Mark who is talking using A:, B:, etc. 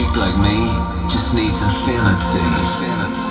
A: freak like me just needs a infinity.